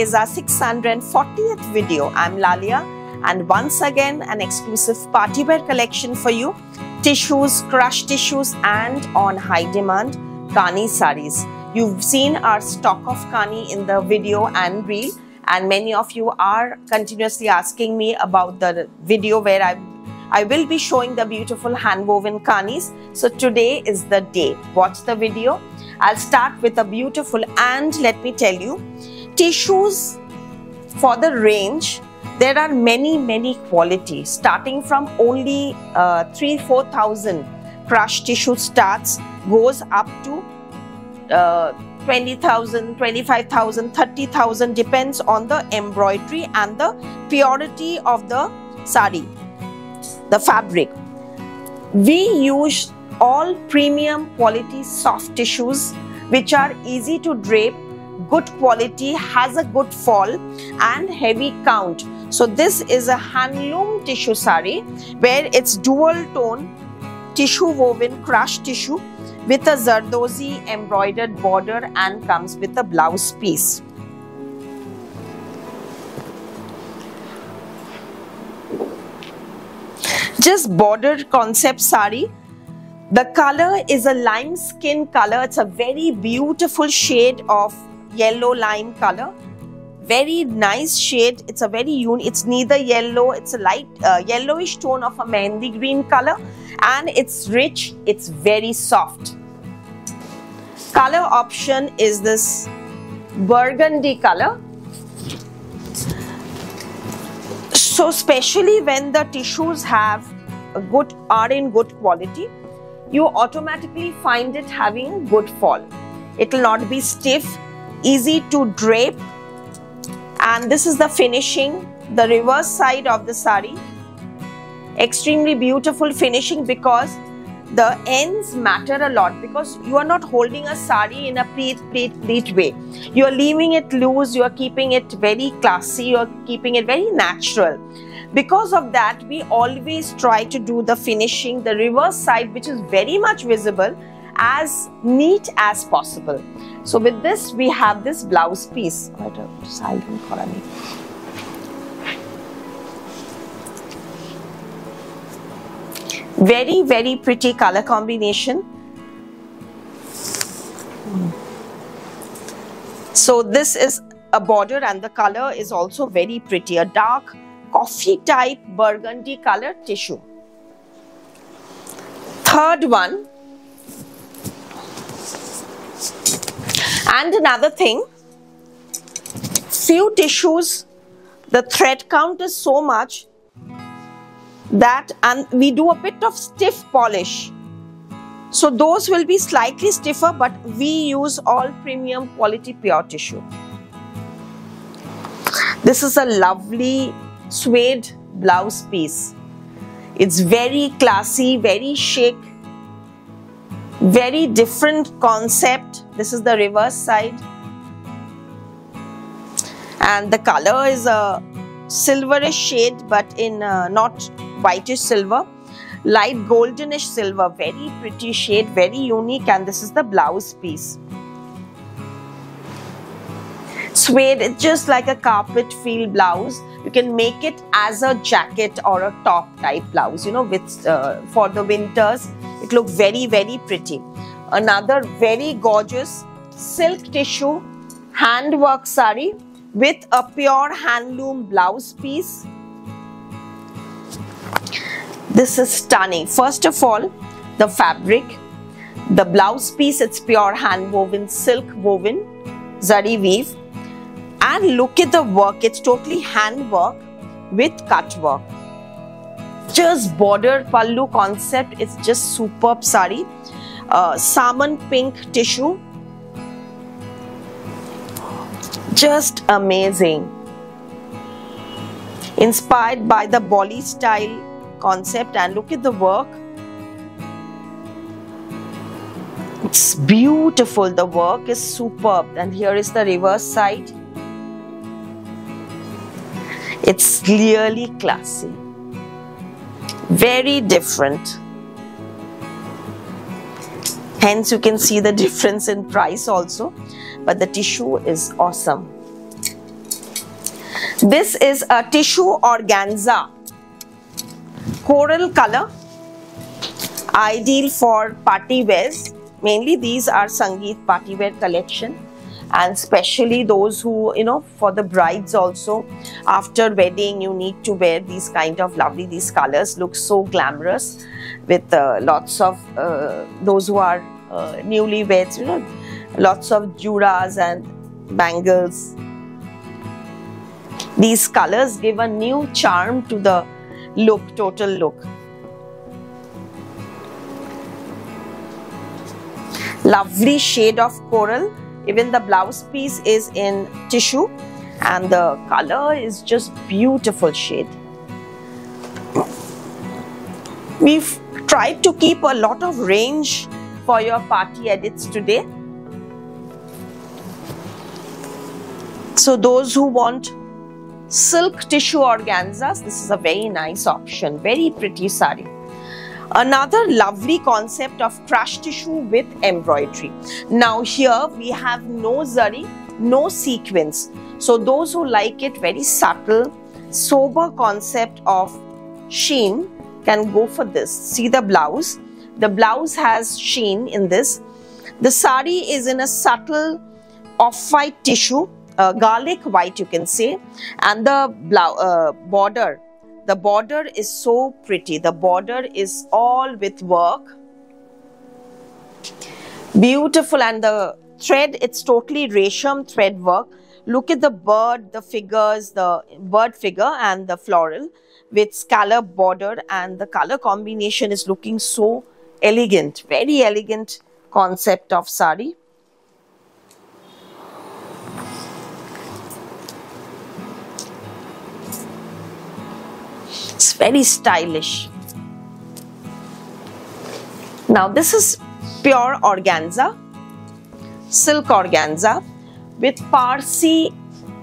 is our 640th video. I'm Lalia and once again an exclusive party wear collection for you. Tissues, crush tissues and on high demand Kani saris. You've seen our stock of Kani in the video and reel and many of you are continuously asking me about the video where I I will be showing the beautiful hand woven kanis. So today is the day. Watch the video. I'll start with a beautiful and let me tell you, tissues for the range, there are many, many qualities starting from only uh, 3 4000 crush tissue starts, goes up to uh, 20,000, 25,000, 30,000 depends on the embroidery and the purity of the sari, the fabric. We use all premium quality soft tissues which are easy to drape, good quality, has a good fall and heavy count. So this is a handloom tissue sari where it's dual tone tissue woven crushed tissue with a Zardozi embroidered border and comes with a blouse piece. Just border concept sari the color is a lime skin color. It's a very beautiful shade of yellow lime color. Very nice shade. It's a very unique, it's neither yellow, it's a light uh, yellowish tone of a mehndi green color and it's rich, it's very soft. Color option is this burgundy color. So especially when the tissues have a good are in good quality, you automatically find it having good fall. It will not be stiff, easy to drape and this is the finishing, the reverse side of the sari. Extremely beautiful finishing because the ends matter a lot because you are not holding a sari in a pleat, pleat, pleat way. You are leaving it loose, you are keeping it very classy, you are keeping it very natural. Because of that, we always try to do the finishing, the reverse side, which is very much visible, as neat as possible. So with this, we have this blouse piece. Oh, very, very pretty color combination. So this is a border and the color is also very pretty. A dark coffee type burgundy color tissue. Third one, and another thing, few tissues, the thread count is so much that and we do a bit of stiff polish. So those will be slightly stiffer but we use all premium quality pure tissue. This is a lovely suede blouse piece. It's very classy, very chic, very different concept. This is the reverse side. And the color is a silverish shade but in uh, not whitish silver. Light goldenish silver, very pretty shade, very unique and this is the blouse piece. Suede, it's just like a carpet feel blouse you can make it as a jacket or a top type blouse you know with uh, for the winters it looks very very pretty. Another very gorgeous silk tissue handwork sari with a pure handloom blouse piece. This is stunning. First of all the fabric. The blouse piece it's pure hand woven silk woven zari weave and look at the work, it's totally hand work with cut work. Just border pallu concept, it's just superb sari. Uh, salmon pink tissue. Just amazing. Inspired by the Bolli style concept and look at the work. It's beautiful. The work is superb. And here is the reverse side. It's clearly classy, very different. Hence, you can see the difference in price also. but the tissue is awesome. This is a tissue organza, coral color, ideal for party wears. Mainly these are Sangeet party wear collection and especially those who you know for the brides also after wedding you need to wear these kind of lovely these colors look so glamorous with uh, lots of uh, those who are uh, newlyweds you know lots of juras and bangles. These colors give a new charm to the look total look. Lovely shade of coral even the blouse piece is in tissue and the color is just beautiful shade. We've tried to keep a lot of range for your party edits today. So those who want silk tissue organzas, this is a very nice option, very pretty sari. Another lovely concept of crush tissue with embroidery. Now here we have no zari, no sequins. So those who like it very subtle, sober concept of sheen can go for this. See the blouse. The blouse has sheen in this. The sari is in a subtle off-white tissue, uh, garlic white you can say, and the uh, border the border is so pretty. The border is all with work. Beautiful and the thread, it's totally resham thread work. Look at the bird, the figures, the bird figure and the floral with scallop border and the color combination is looking so elegant, very elegant concept of sari. It's very stylish. Now this is pure organza, silk organza with Parsi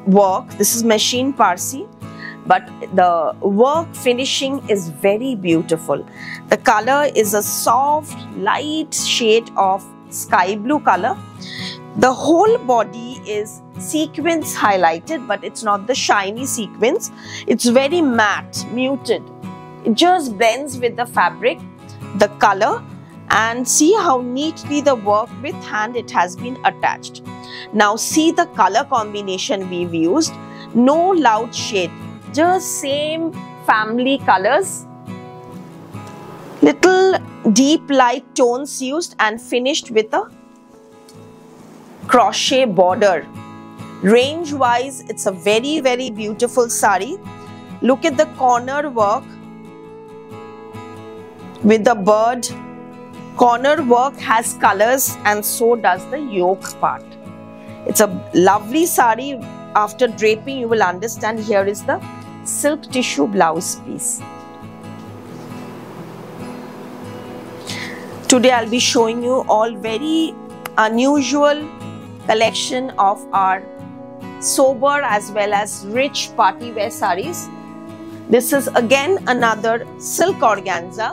work. This is machine Parsi but the work finishing is very beautiful. The color is a soft light shade of sky blue color. The whole body is sequins highlighted, but it's not the shiny sequins. It's very matte, muted. It just blends with the fabric, the color, and see how neatly the work with hand it has been attached. Now see the color combination we've used. No loud shade, just same family colors. Little deep light tones used and finished with a crochet border Range wise, it's a very, very beautiful sari. Look at the corner work with the bird. Corner work has colors and so does the yoke part. It's a lovely sari. After draping, you will understand here is the silk tissue blouse piece. Today I'll be showing you all very unusual collection of our sober as well as rich party wear saris. This is again another silk organza.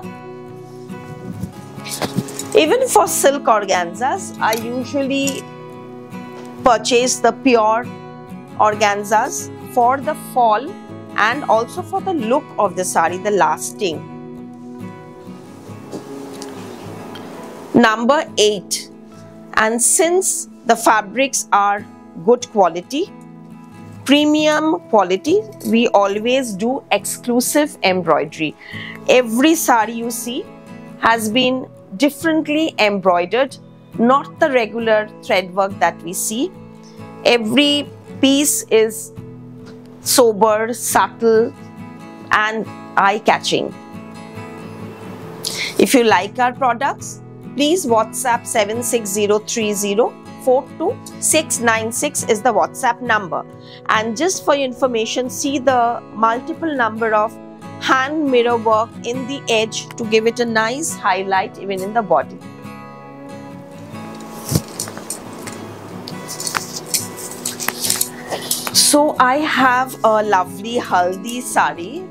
Even for silk organzas, I usually purchase the pure organzas for the fall and also for the look of the sari, the lasting. Number 8. And since the fabrics are good quality, premium quality, we always do exclusive embroidery. Every sari you see has been differently embroidered, not the regular thread work that we see. Every piece is sober, subtle and eye-catching. If you like our products, please WhatsApp 76030 42696 is the WhatsApp number. And just for your information, see the multiple number of hand mirror work in the edge to give it a nice highlight even in the body. So I have a lovely haldi sari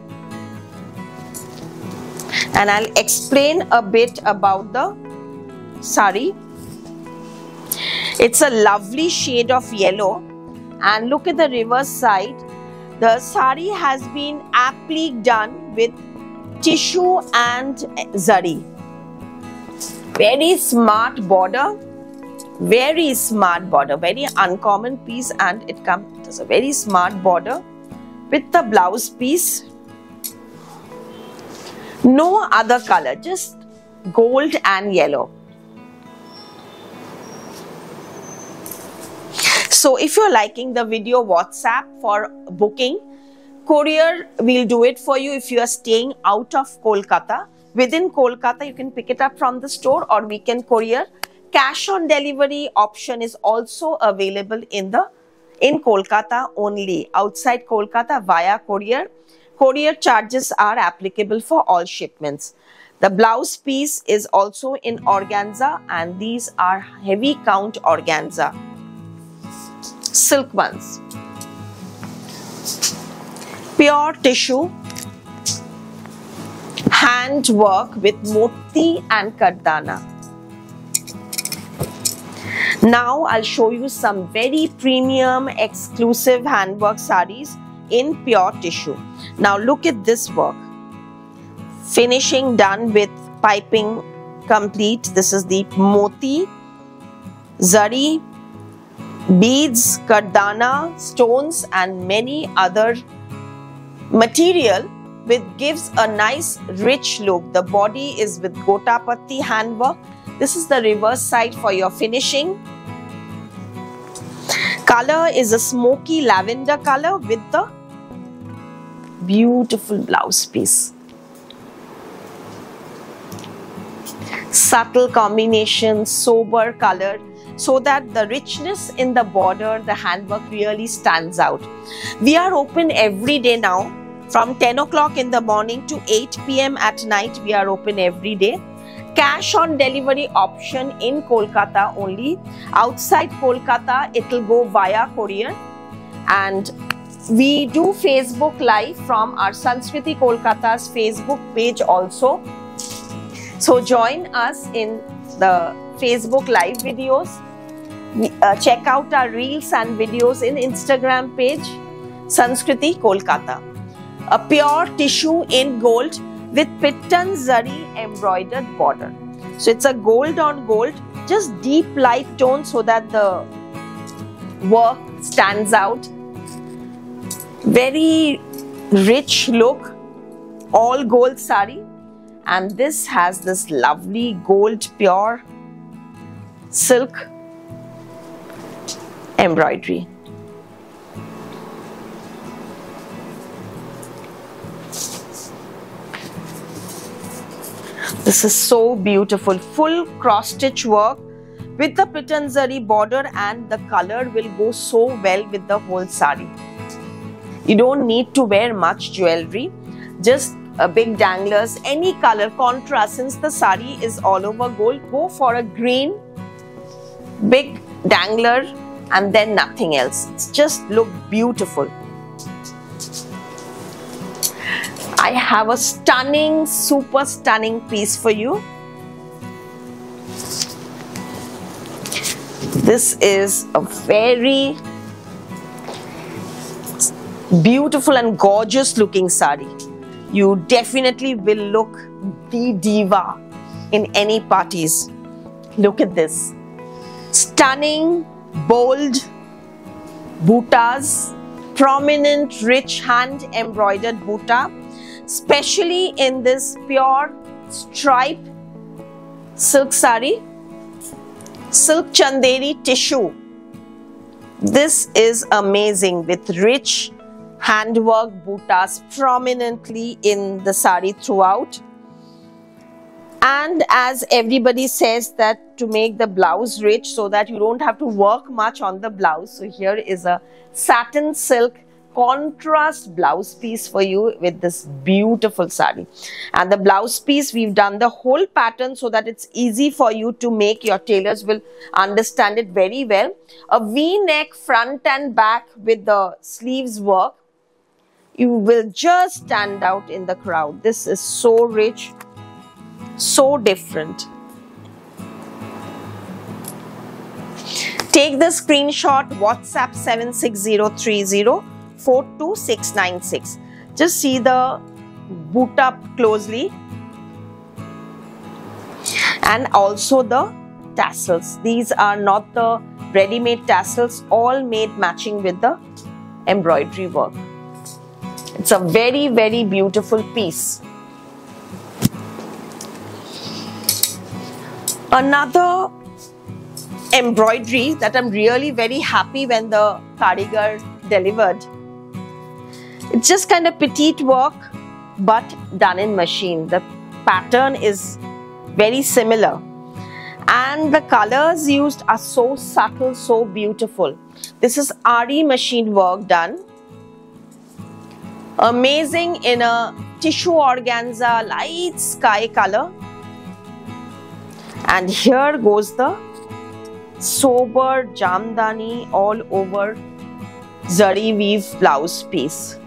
and I'll explain a bit about the sari It's a lovely shade of yellow and look at the reverse side. The sari has been aptly done with tissue and zari. Very smart border, very smart border, very uncommon piece and it comes as a very smart border with the blouse piece. No other color, just gold and yellow. So if you're liking the video WhatsApp for booking, courier will do it for you if you are staying out of Kolkata. Within Kolkata, you can pick it up from the store or we can courier. Cash on delivery option is also available in the in Kolkata only. Outside Kolkata via courier, courier charges are applicable for all shipments. The blouse piece is also in organza and these are heavy count organza silk ones. Pure tissue, hand work with moti and kardana. Now I'll show you some very premium exclusive handwork saris in pure tissue. Now look at this work. Finishing done with piping complete. This is the moti, zari, beads, kardana, stones and many other material which gives a nice rich look. The body is with gotapatti handwork. This is the reverse side for your finishing. Color is a smoky lavender color with the beautiful blouse piece. Subtle combination, sober color so that the richness in the border, the handwork really stands out. We are open every day now from 10 o'clock in the morning to 8 p.m. at night. We are open every day. Cash on delivery option in Kolkata only. Outside Kolkata, it will go via courier. And we do Facebook Live from our Sanskriti Kolkata's Facebook page also. So join us in the Facebook live videos. Uh, check out our reels and videos in Instagram page Sanskriti Kolkata. A pure tissue in gold with pittan zari embroidered border. So it's a gold on gold, just deep light tone so that the work stands out. Very rich look, all gold sari and this has this lovely gold pure silk embroidery. This is so beautiful, full cross stitch work with the pitanzari border and the color will go so well with the whole sari. You don't need to wear much jewelry, just a big danglers, any color contrast since the sari is all over gold, go for a green big dangler and then nothing else. It's just look beautiful. I have a stunning, super stunning piece for you. This is a very beautiful and gorgeous looking sari. You definitely will look the diva in any parties. Look at this stunning, bold buttas, prominent rich hand embroidered butta, especially in this pure stripe silk sari, silk chanderi tissue. This is amazing with rich handwork buttas prominently in the sari throughout. And as everybody says that to make the blouse rich so that you don't have to work much on the blouse. So here is a satin silk contrast blouse piece for you with this beautiful sari. And the blouse piece we've done the whole pattern so that it's easy for you to make. Your tailors will understand it very well. A v-neck front and back with the sleeves work. You will just stand out in the crowd. This is so rich so different. Take the screenshot WhatsApp 76030 Just see the boot up closely and also the tassels. These are not the ready-made tassels, all made matching with the embroidery work. It's a very, very beautiful piece. Another embroidery that I'm really very happy when the Karigar delivered. It's just kind of petite work but done in machine. The pattern is very similar and the colors used are so subtle, so beautiful. This is Ari machine work done. Amazing in a tissue organza light sky color. And here goes the sober jamdani all over zari weave blouse piece.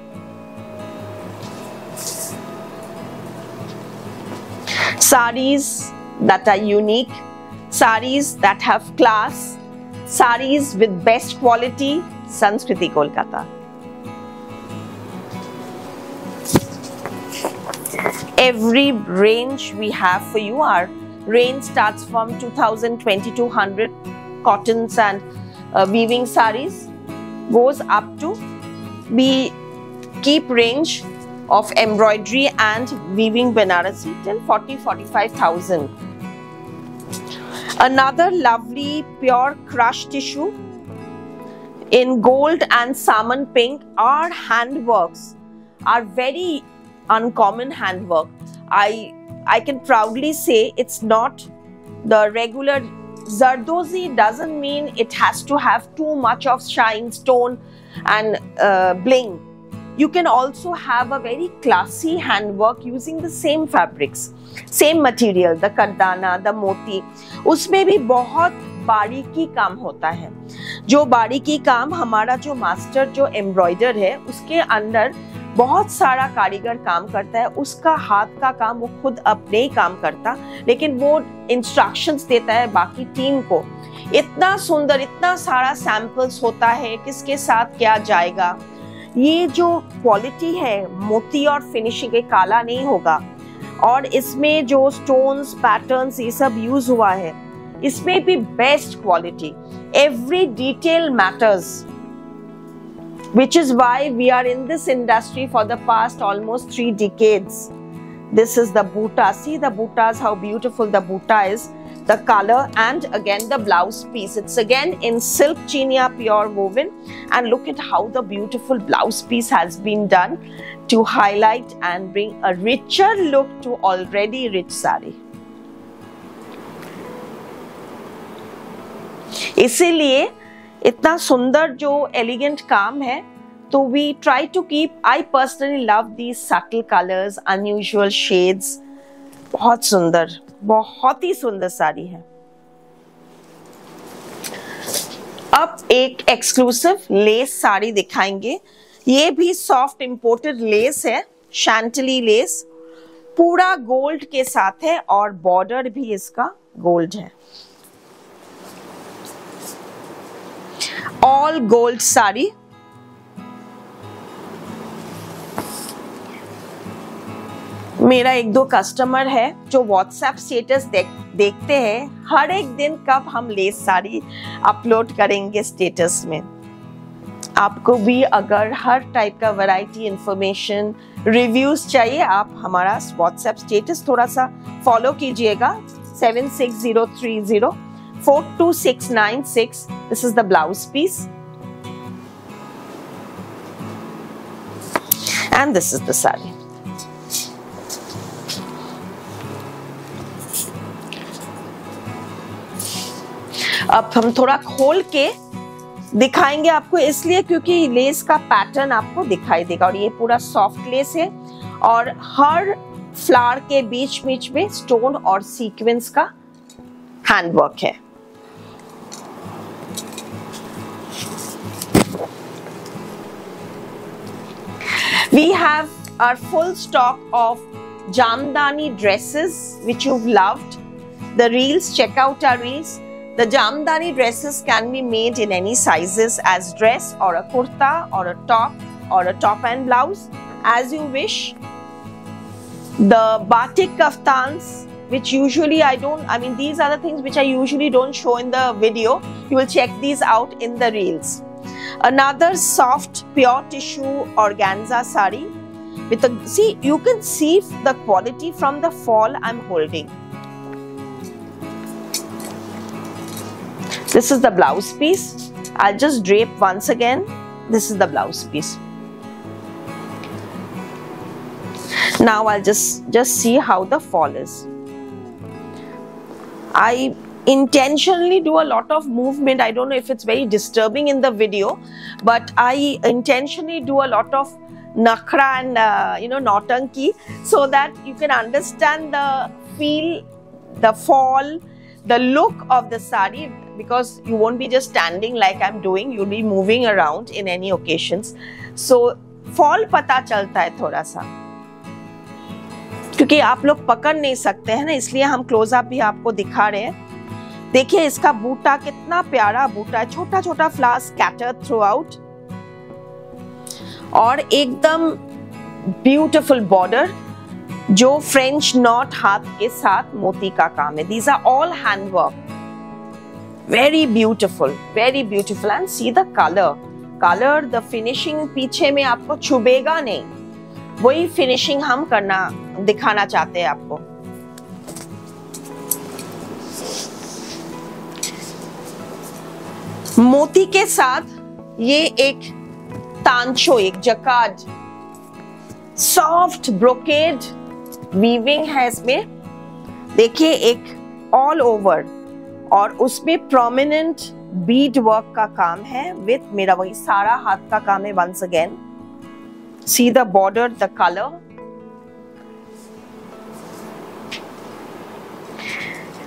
Saris that are unique, saris that have class, saris with best quality, Sanskriti Kolkata. Every range we have for you, our range starts from 2200 cottons and uh, weaving saris goes up to we keep range of embroidery and weaving Banarasi till 40-45,000. Another lovely pure crushed tissue in gold and salmon pink are handworks, are very uncommon handwork. I, I can proudly say it's not the regular Zardozi doesn't mean it has to have too much of shine, stone and uh, bling. You can also have a very classy handwork using the same fabrics, same material, the kardana, the moti. उसमें भी बहुत बारीकी काम होता है जो बारीकी काम हमारा जो मास्टर जो एम्ब्रॉयडर है उसके अंदर बहुत सारा कारीगर काम करता है, उसका हाथ का काम वो खुद अपने ही काम करता, लेकिन वो इंस्ट्रक्शंस देता है बाकी टीम को। इतना सुंदर, इतना सारा सैंपल्स होता है, किसके साथ क्या जाएगा। ये जो क्वालिटी है, मोती और फिनिशिंग ये काला नहीं होगा। और इसमें जो स्टोन्स पैटर्न्स ये सब यूज़ हुआ है, इसमें भी best quality every detail matters which is why we are in this industry for the past almost three decades. This is the buta. See the butas, how beautiful the buta is. The color and again the blouse piece. It's again in silk chinia pure woven and look at how the beautiful blouse piece has been done to highlight and bring a richer look to already rich sari. इसीलिए इतना सुंदर जो elegant काम है तो we try to keep I personally love the subtle colours unusual shades बहुत सुंदर, बहुत ही सुंदर साड़ी है। अब एक एक्सक्लूसिव लेस साड़ी दिखाएँगे। ये भी सॉफ्ट इंपोर्टेड लेस है शैंटली लेस पूरा गोल्ड के साथ है और बॉर्डर भी इसका गोल्ड है। ऑल गोल्ड साड़ी मेरा एक दो कस्टमर है जो व्हाट्सएप स्टेटस देख, देखते हैं। हर एक दिन कब हम लेस साड़ी अपलोड करेंगे स्टेटस में। आपको भी अगर हर टाइप का वैरायटी इंफॉर्मेशन रिव्यूज़ चाहिए, आप हमारा व्हाट्सएप स्टेटस थोड़ा सा फॉलो कीजिएगा। Seven six zero three zero 42696. This is the blouse piece. And this is the sari. अब हम थोड़ा खोल के दिखाएँगे आपको इसलिए क्योंकि लेस का पैटर्न आपको दिखाई देगा और ये पूरा सॉफ्ट लेस है और हर फ्लावर के बीच बीच में स्टोन और सीक्वेंस का हैंडवर्क है We have our full stock of Jamdani dresses which you've loved. The reels, check out our reels. The jamdani dresses can be made in any sizes as dress or a kurta or a top or a top and blouse as you wish. The batik kaftans which usually I don't, I mean these are the things which I usually don't show in the video. You will check these out in the reels. Another soft pure tissue organza sari with a, see you can see the quality from the fall I'm holding. This is the blouse piece. I'll just drape once again. This is the blouse piece. Now I'll just, just see how the fall is. I intentionally do a lot of movement. I don't know if it's very disturbing in the video, but I intentionally do a lot of nakra and uh, you know nautanki so that you can understand the feel, the fall, the look of the sari because you won't be just standing like I'm doing, you'll be moving around in any occasions. So fall pata chalta hai thoda sa. क्योंकि आप लोग पकड़ नहीं सकते हैं ना इसलिए हम क्लोजअप भी आपको दिखा रहे हैं देखिए, इसका बूटा कितना प्यारा बूटा है। छोटा छोटा फ्लावर स्कैटर थ्रू आउट और एकदम ब्यूटिफुल बॉर्डर जो फ्रेंच नॉट हाथ के साथ मोती का काम है। These are all handwork very beautiful very beautiful and see the colour colour the finishing पीछे में आपको छुबेगा नहीं। वही फिनिशिंग हम करना, दिखाना चाहते हैं आपको। मोती के साथ ये एक तांचो एक जकाड सॉफ्ट ब्रोकेड वीविंग है इसमें। देखिए, एक ऑल ओवर और उसमें प्रोमिनेंट बीड वर्क का काम है विथ मेरा वही सारा हाथ का काम है once again see the border the colour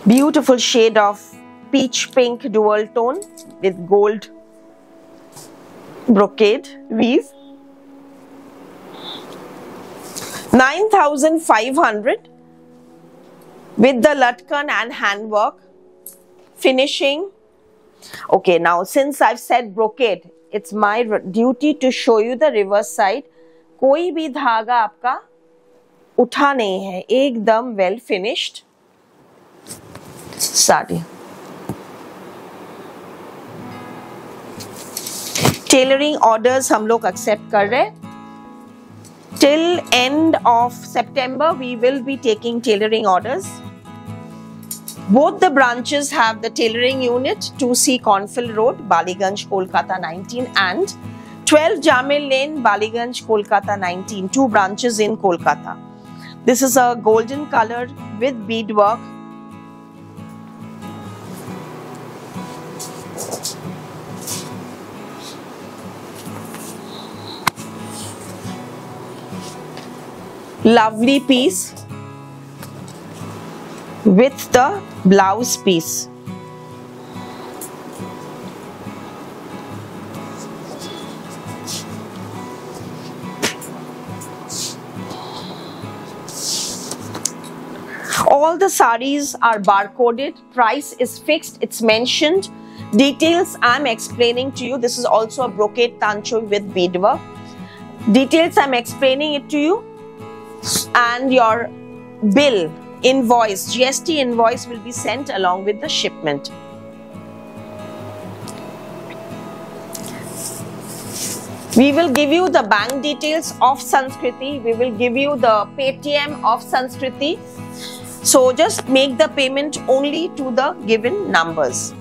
beautiful shade of peach pink dual tone with gold brocade weave 9500 with the latkan and handwork finishing okay now since i've said brocade it's my duty to show you the reverse side कोई भी धागा आपका उठा नहीं है एकदम well finished sari tailoring orders हम लोग एक्सेप्ट कर रहे till end of September we will be taking tailoring orders both the branches have the tailoring unit two C Cornfield Road Ballygunge Kolkata 19 and twelve Jamir lane Ballygunge Kolkata 19 two branches in Kolkata this is a golden colour with bead work lovely piece with the blouse piece. All the saris are barcoded, price is fixed, it's mentioned. Details I'm explaining to you. This is also a brocade tancho with beadwork. Details I'm explaining it to you and your bill invoice GST invoice will be sent along with the shipment. We will give you the bank details of Sanskriti. We will give you the Paytm of Sanskriti. So just make the payment only to the given numbers.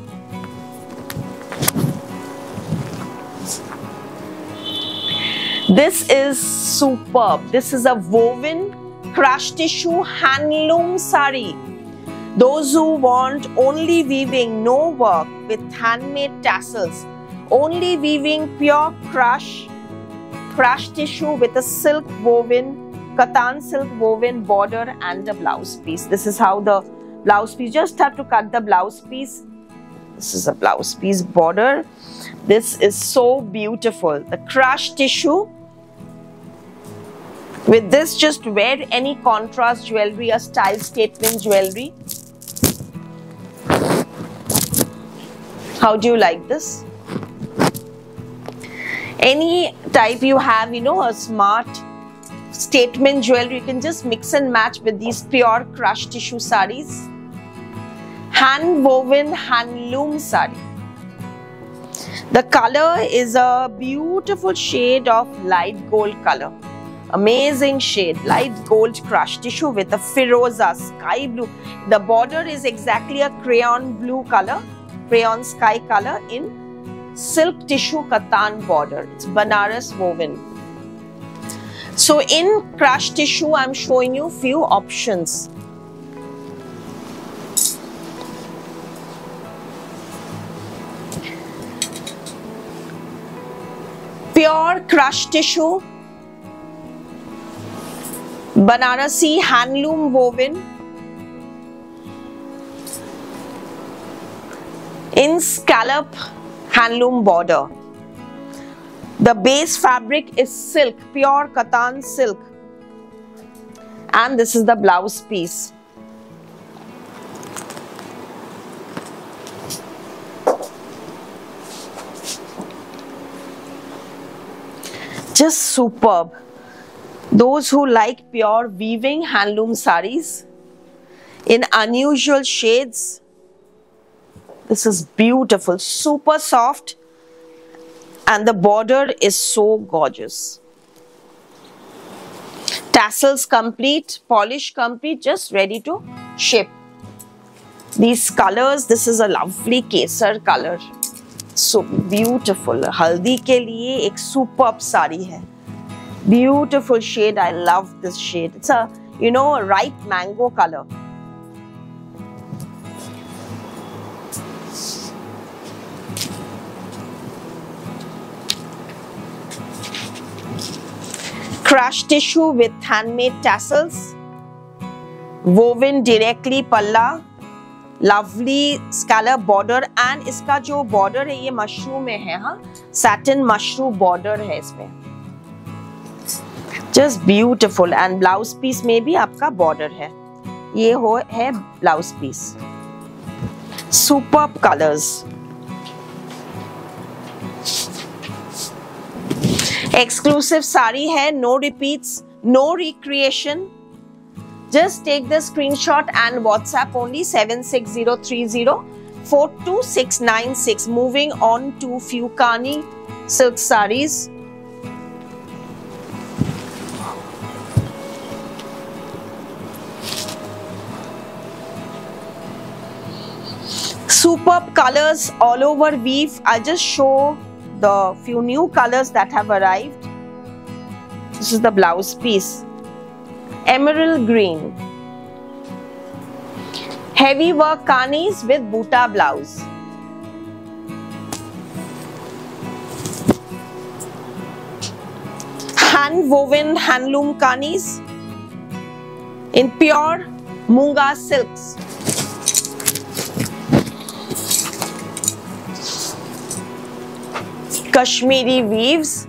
This is superb. This is a woven crush tissue handloom sari. Those who want only weaving, no work with handmade tassels, only weaving pure crush, crush tissue with a silk woven, katan silk woven border and a blouse piece. This is how the blouse piece, just have to cut the blouse piece. This is a blouse piece border. This is so beautiful. The crush tissue with this, just wear any contrast jewelry or style statement jewelry. How do you like this? Any type you have, you know, a smart statement jewelry, you can just mix and match with these pure crushed tissue saris. Hand woven handloom sari. The color is a beautiful shade of light gold color. Amazing shade, light gold crushed tissue with a firoza sky blue. The border is exactly a crayon blue color, crayon sky color in silk tissue katan border. It's Banaras woven. So in crushed tissue, I'm showing you few options. Pure crushed tissue Banarasi handloom woven in scallop handloom border. The base fabric is silk, pure katan silk. And this is the blouse piece. Just superb. Those who like pure weaving handloom saris in unusual shades. This is beautiful, super soft and the border is so gorgeous. Tassels complete, polish complete, just ready to ship. These colors, this is a lovely kesar color. So beautiful. Haldi ke liye ek superb sari hai. Beautiful shade. I love this shade. It's a, you know, a ripe mango color. Crushed tissue with handmade tassels. Woven directly palla. Lovely scallop border and इसका जो border है ये mushroom में है हाँ satin mushroom border है इसमें just beautiful and blouse piece में भी आपका बॉर्डर है। ये हो, है blouse piece super colours exclusive sari है no repeats no recreation just take the screenshot and whatsapp only 76030 42696 moving on to few kani silk sarees superb colors all over weave. I just show the few new colors that have arrived. This is the blouse piece. Emerald green. Heavy work kanis with buta blouse. Hand woven handloom kanis in pure Munga silks. Kashmiri weaves.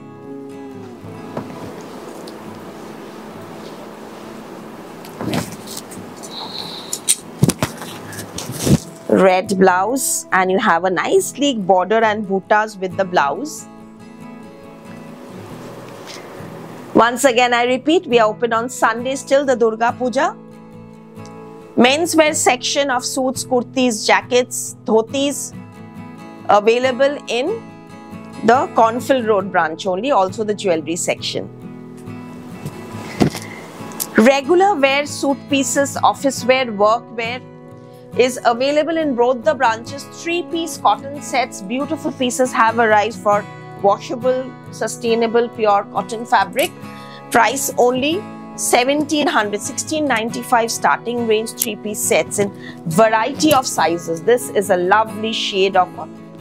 Red blouse and you have a nice sleek border and buttas with the blouse. Once again, I repeat, we are open on Sundays till the Durga Puja. Menswear section of suits, kurtis, jackets, dhotis available in the Cornfield Road branch only, also the jewelry section. Regular wear suit pieces, office wear, work wear is available in both the branches. Three piece cotton sets, beautiful pieces have arrived for washable, sustainable, pure cotton fabric. Price only 1700 1695 starting range three piece sets in variety of sizes this is a lovely shade of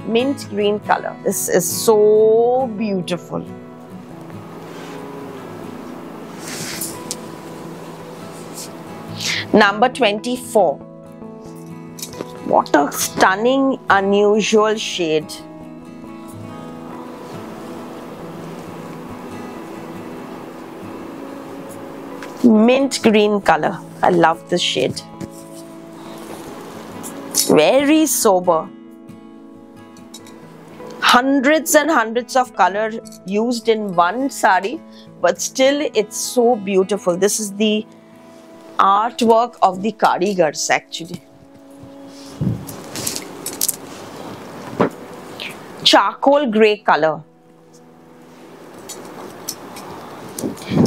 mint green color. This is so beautiful. Number 24. What a stunning, unusual shade. Mint green color. I love this shade. Very sober. Hundreds and hundreds of color used in one sari but still it's so beautiful. This is the artwork of the karigars actually. Charcoal gray color.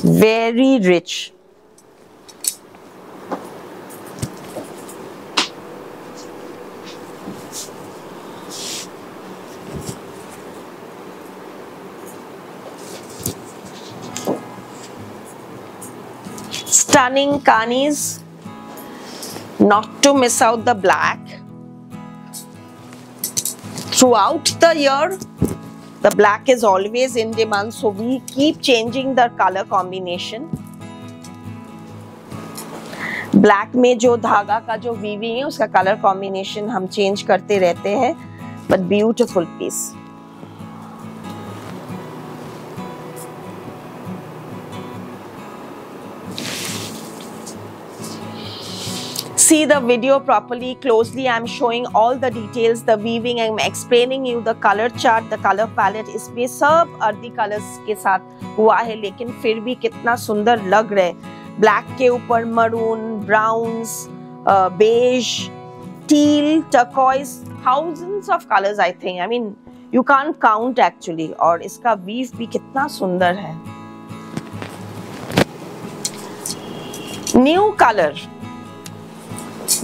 Very rich stunning kanis not to miss out the black throughout the year the black is always in demand so we keep changing the color combination black में जो धागा का जो weaving है उसका colour combination हम change करते रहते हैं but beautiful piece see the video properly closely i'm showing all the details the weaving i'm explaining you the color chart the color palette इसमें सब अर्दी कलर्स के साथ हुआ है लेकिन फिर भी कितना सुंदर लग रहा है ब्लैक के ऊपर maroon browns beige teal turquoise thousands of colors i think i mean you can't count actually और इसका वीव भी कितना सुंदर है new colour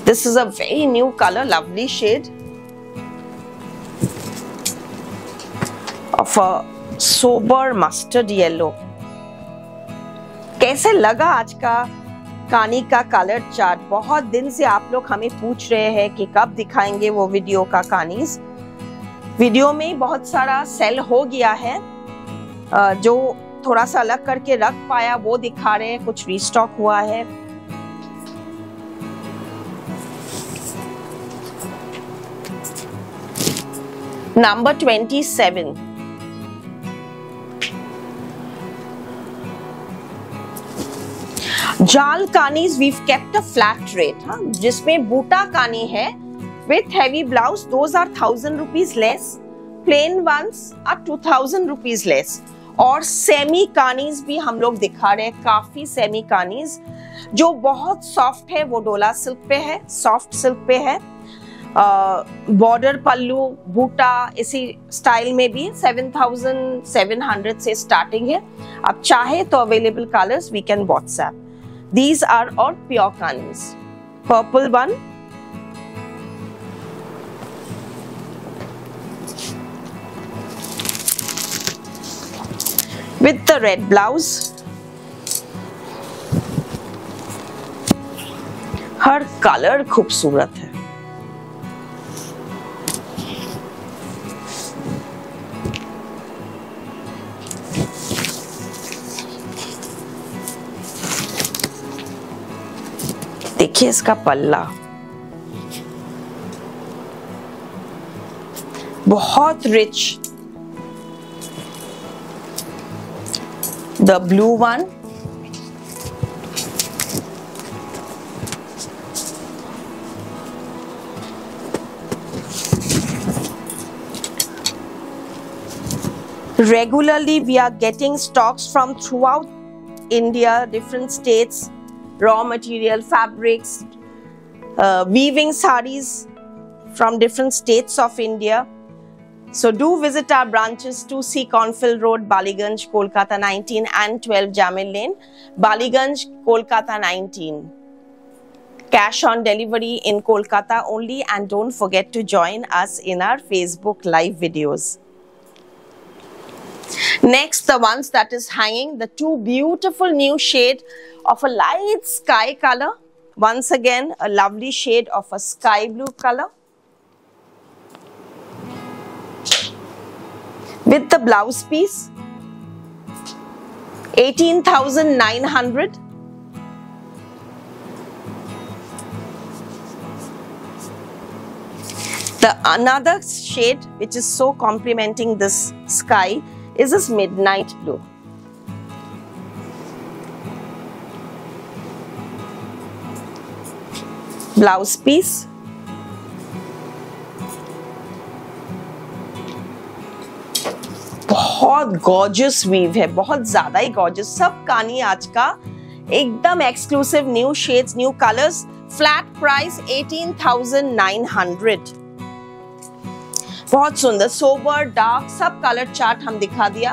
this is a very new color, lovely shade of a sober mustard yellow. कैसे लगा आज का कानी का कलर चार्ट बहुत दिन से आप लोग हमें पूछ रहे हैं कि कब दिखाएँगे वो वीडियो का कानीस वीडियो में बहुत सारा सेल हो गया है। जो थोड़ा सा अलग करके रख पाया वो दिखा रहे हैं कुछ रीस्टॉक हुआ है। Number 27. जाल kanis weave kept a flat rate जिसमें बूटा कानी है with heavy blouse those are thousand rupees less plain ones are two thousand rupees less और सेमी कानीज भी हम लोग दिखा रहे हैं, काफ़ी सेमी कानीज, जो बहुत सॉफ्ट है, वो डोला सिल्क पे है सॉफ्ट सिल्क पे है बॉर्डर पल्लू, बूटा, इसी स्टाइल में भी 7700 से स्टार्टिंग है। आप चाहे तो available colours we can WhatsApp these are all pure colours purple one with the red blouse. हर कलर खूबसूरत है। देखिए इसका पल्ला बहुत rich the blue one regularly we are getting stocks from throughout india different states raw material, fabrics, uh, weaving saris from different states of India. So do visit our branches 2C Cornfield Road, Ballygunge, Kolkata 19 and 12 Jamir Lane, Ballygunge, Kolkata 19. Cash on delivery in Kolkata only and don't forget to join us in our Facebook live videos. Next, the ones that is hanging, the two beautiful new shade of a light sky color. Once again, a lovely shade of a sky blue color. With the blouse piece, 18,900. The another shade which is so complementing this sky is this midnight blue. Blouse piece. बहुत gorgeous weave है बहुत ज़्यादा ही gorgeous सब कानी आज का एकदम exclusive new shades new colours flat price 18,900 बहुत सुंदर सोबर डार्क सब कलर चार्ट हम दिखा दिया।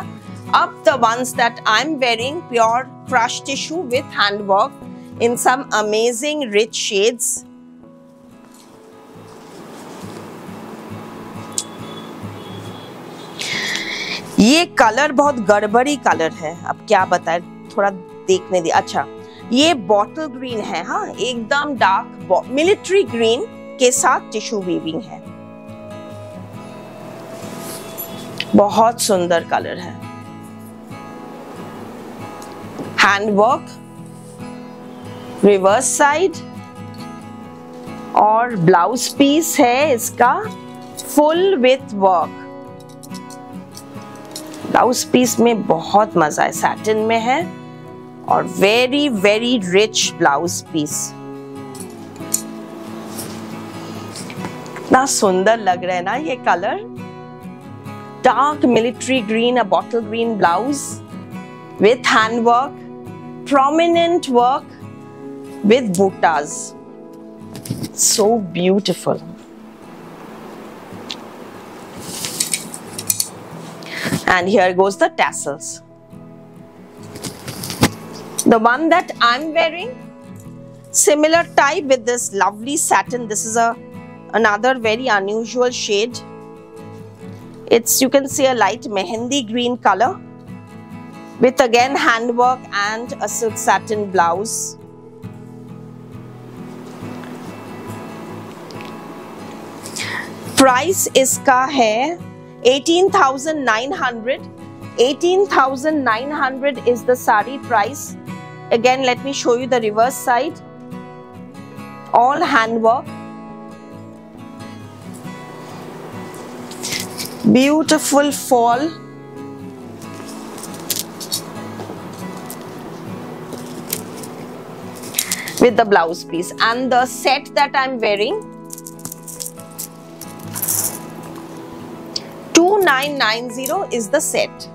अब the ones that I am wearing pure crush tissue with handwork in some amazing rich shades ये कलर बहुत गड़बड़ी कलर है। अब क्या बताए, थोड़ा देखने दिया अच्छा ये बॉटल ग्रीन है हाँ एकदम डार्क मिलिट्री ग्रीन के साथ टिश्यू वीविंग है। बहुत सुंदर कलर है। हैंडवर्क, रिवर्स साइड, और ब्लाउज पीस है इसका, full with work. Blouse piece में बहुत मज़ा है सैटिन में है, और very very rich blouse piece. इतना सुंदर लग रहा है ना ये colour. dark military green, a bottle green blouse with handwork, prominent work with bootas, So beautiful. And here goes the tassels. The one that I'm wearing, similar type with this lovely satin. This is a another very unusual shade it's, you can see a light mehendi green color with again handwork and a silk satin blouse. Price iska hai 18,900. 18,900 is the sari price. Again, let me show you the reverse side. All handwork. Beautiful fall. With the blouse piece. And the set that I'm wearing. 2990 is the set.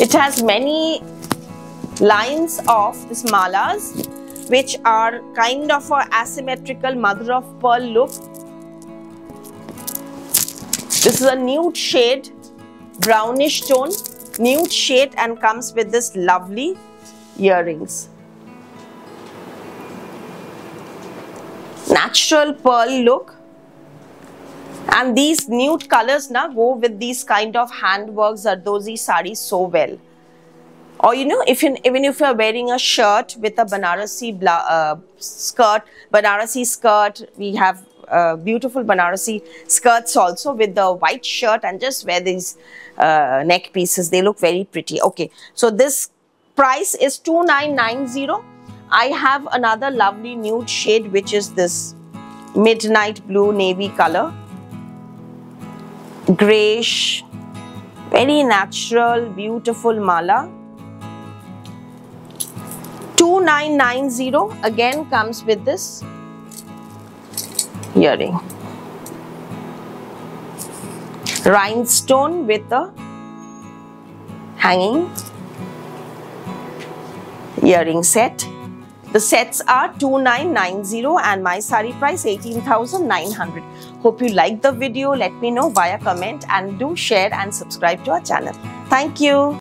It has many lines of these malas which are kind of a asymmetrical mother of pearl look this is a nude shade brownish tone nude shade and comes with this lovely earrings. Natural pearl look. And these nude colors now go with these kind of handwork zardozi sarees so well. Or you know if you, even if you're wearing a shirt with a banarasi uh, skirt banarasi skirt we have uh, beautiful banarasi skirts also with the white shirt and just wear these uh, neck pieces. They look very pretty. Okay. So this price is 2990 i have another lovely nude shade which is this midnight blue navy color. Grayish very natural beautiful mala. 2990 again comes with this earring rhinestone with the hanging earring set. The sets are 2990 and my sari price 18900 hope you like the video. Let me know via comment and do share and subscribe to our channel. Thank you